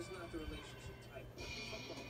is not the relationship type.